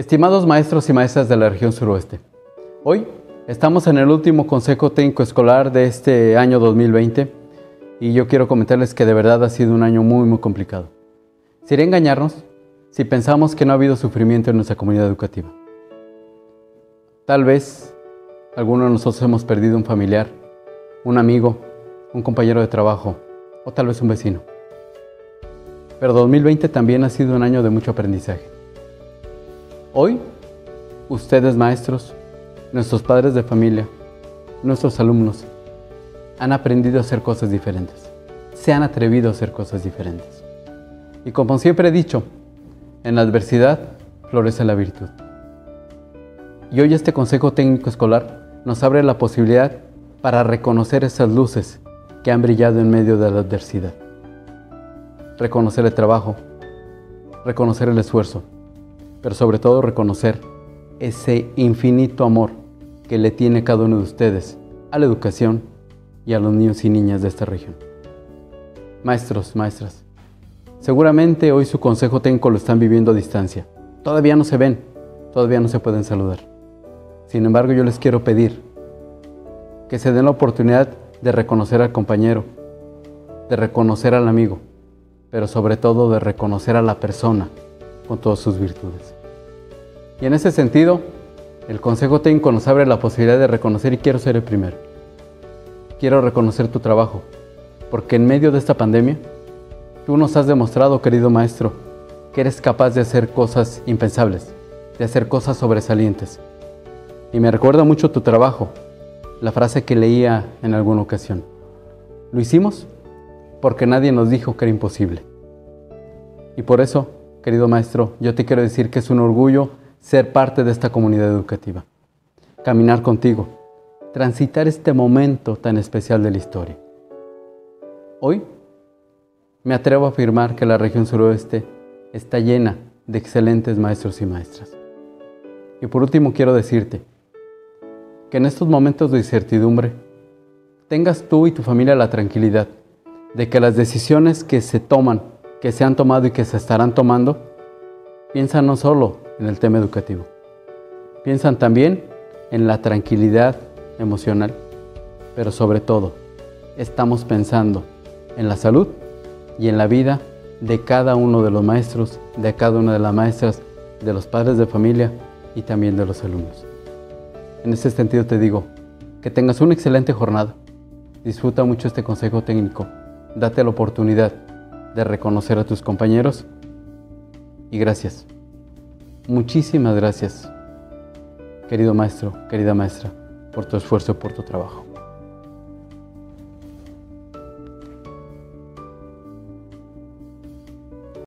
Estimados maestros y maestras de la región suroeste, hoy estamos en el último Consejo Técnico Escolar de este año 2020 y yo quiero comentarles que de verdad ha sido un año muy muy complicado. Sería engañarnos si pensamos que no ha habido sufrimiento en nuestra comunidad educativa. Tal vez algunos de nosotros hemos perdido un familiar, un amigo, un compañero de trabajo o tal vez un vecino. Pero 2020 también ha sido un año de mucho aprendizaje. Hoy, ustedes maestros, nuestros padres de familia, nuestros alumnos, han aprendido a hacer cosas diferentes. Se han atrevido a hacer cosas diferentes. Y como siempre he dicho, en la adversidad florece la virtud. Y hoy este Consejo Técnico Escolar nos abre la posibilidad para reconocer esas luces que han brillado en medio de la adversidad. Reconocer el trabajo, reconocer el esfuerzo, pero sobre todo reconocer ese infinito amor que le tiene cada uno de ustedes a la educación y a los niños y niñas de esta región. Maestros, maestras, seguramente hoy su consejo técnico lo están viviendo a distancia. Todavía no se ven, todavía no se pueden saludar. Sin embargo, yo les quiero pedir que se den la oportunidad de reconocer al compañero, de reconocer al amigo, pero sobre todo de reconocer a la persona con todas sus virtudes. Y en ese sentido, el Consejo Técnico nos abre la posibilidad de reconocer y quiero ser el primero. Quiero reconocer tu trabajo, porque en medio de esta pandemia, tú nos has demostrado, querido maestro, que eres capaz de hacer cosas impensables, de hacer cosas sobresalientes. Y me recuerda mucho tu trabajo, la frase que leía en alguna ocasión. Lo hicimos porque nadie nos dijo que era imposible. Y por eso querido maestro, yo te quiero decir que es un orgullo ser parte de esta comunidad educativa, caminar contigo, transitar este momento tan especial de la historia. Hoy me atrevo a afirmar que la región suroeste está llena de excelentes maestros y maestras. Y por último quiero decirte que en estos momentos de incertidumbre tengas tú y tu familia la tranquilidad de que las decisiones que se toman que se han tomado y que se estarán tomando, piensan no solo en el tema educativo, piensan también en la tranquilidad emocional, pero sobre todo estamos pensando en la salud y en la vida de cada uno de los maestros, de cada una de las maestras, de los padres de familia y también de los alumnos. En ese sentido te digo, que tengas una excelente jornada, disfruta mucho este consejo técnico, date la oportunidad de reconocer a tus compañeros. Y gracias. Muchísimas gracias, querido maestro, querida maestra, por tu esfuerzo, por tu trabajo.